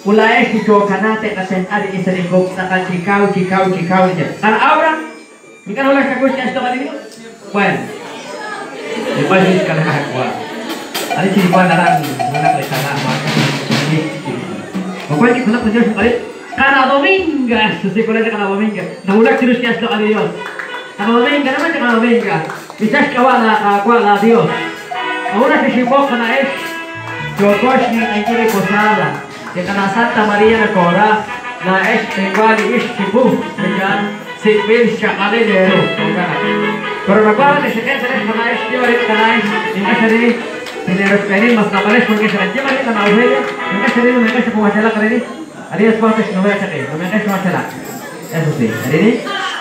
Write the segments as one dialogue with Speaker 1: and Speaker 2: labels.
Speaker 1: Mulai hijau karena teka sen ari isering gok takal cikau cikau cikau aja. Karena aura, ini kan oleh kagus ini. sudah ini. Wen, di pasti sekarang aku. Ada ciri pandaran mana mereka nak makan. Pokoknya kita kerja sekali. Karena apa minggu, sesuai kalau ada karena apa minggu. Nah udah ciri yang sudah ini. Na kanino Diyos. Kana Dominga naman kana Dominga. Bisas ka wala kakwa na Diyos. Ahora Shibok na es. Jogos ni Angeli Posada. Que kana Santa Maria na Cora. Na es igual is Shibu. Kaya Sipil siya kalilero. Pero nagbawa na siya kaya sa kana es. Diyo rin kana es. Yung kasi rin. Pineros ka rin. Mas napales kung kasi rin. Diyo rin kana Aurelia. Yung kasi rin. Yung kasi pumasala ka rin. Arias Pontes no voy a no me hagas pumasala. Eso sí. ¿Arini?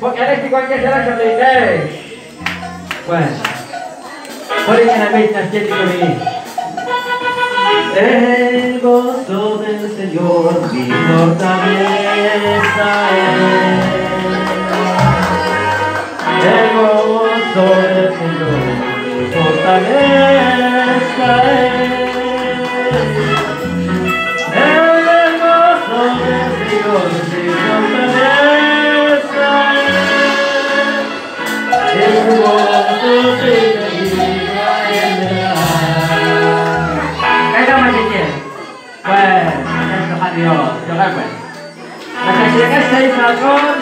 Speaker 1: Kesera sa nilek. Bueno. Por eso la vez las siete conmigo. El gozo del Señor mi fortaleza es. El gozo del Señor mi fortaleza es. favor.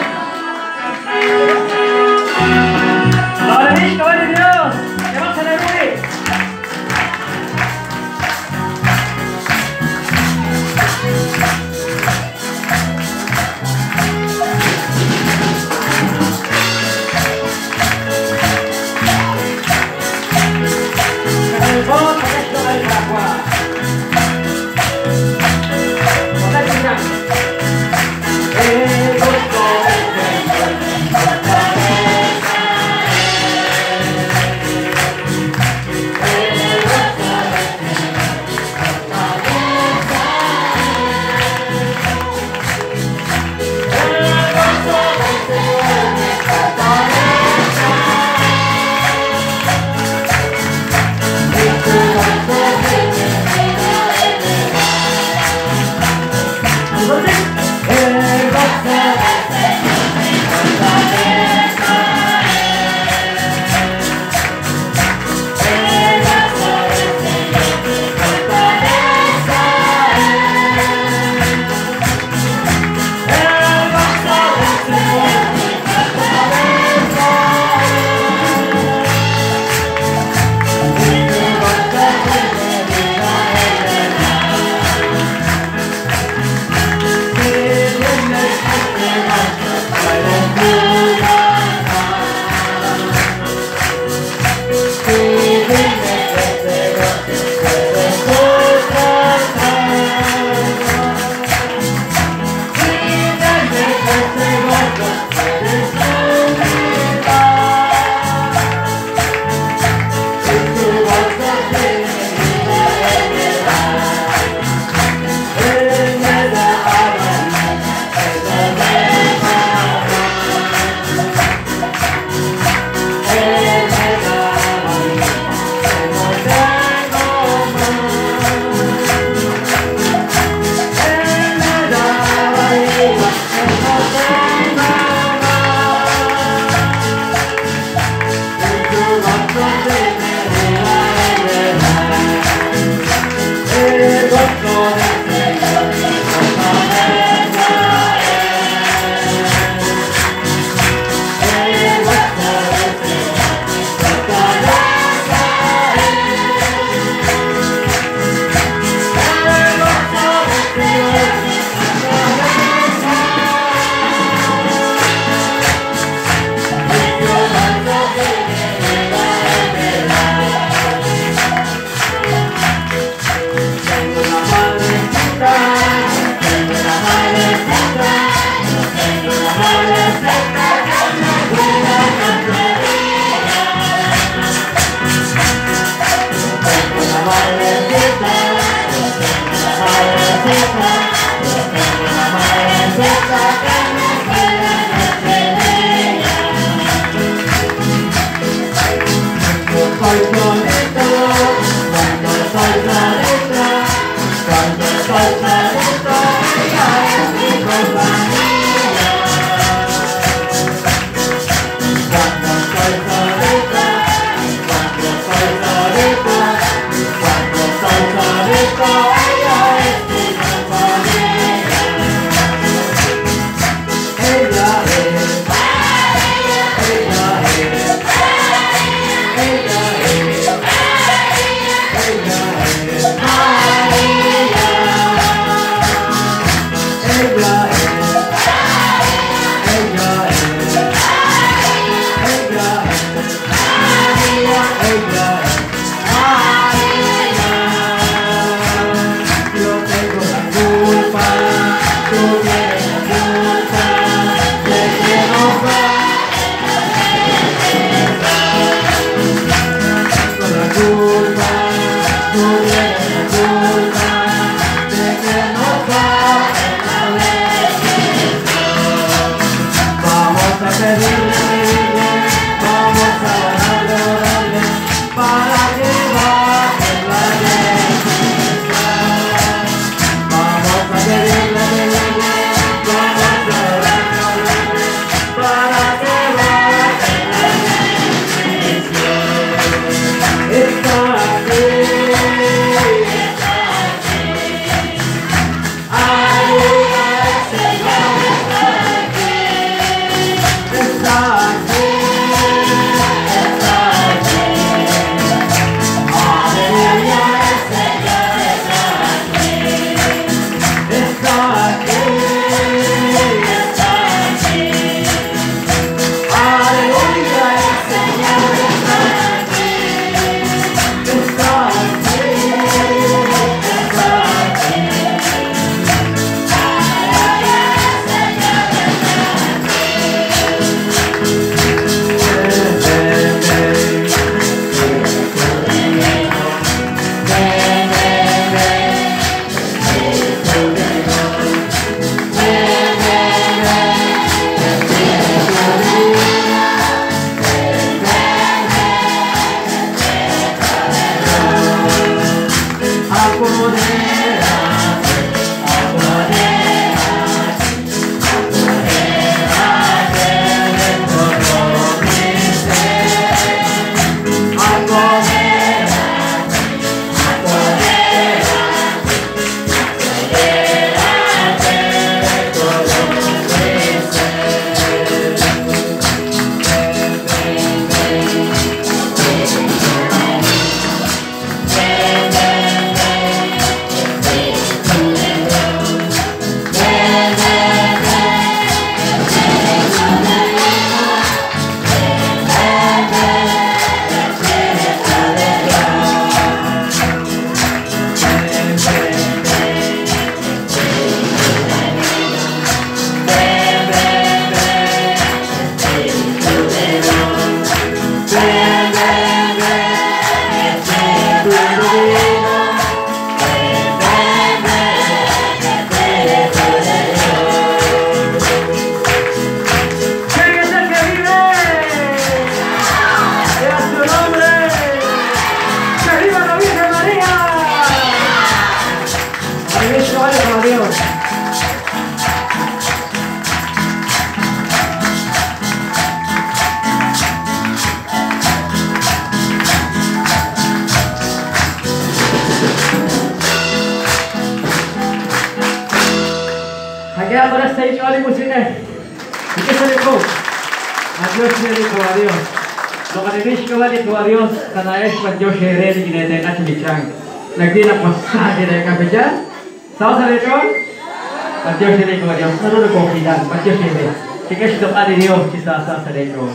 Speaker 1: Yung alimusine. Ito sa likod. Adios na rin ko, adios. No kanimish ka ba ni ko, adios. Kanaes pa Diyos siya rin, ginete na sa bichang. Nagdi na pasahin na yung kape dyan. Sao sa likod? Adios na rin ko, adios. Ano ko kilan? Adios na rin. Sige, siya adi Dios, si Sasa sa likod.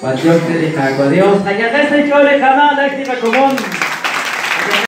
Speaker 1: Adios na rin ka, adios. Nagyan na sa likod, kama, next di pa kumon.